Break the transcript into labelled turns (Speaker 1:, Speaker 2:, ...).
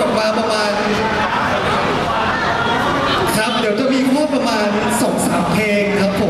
Speaker 1: ออกมาประมาณ ครับ เดี๋ยวจะมีข้อประมาณสองสามเพลงครับผม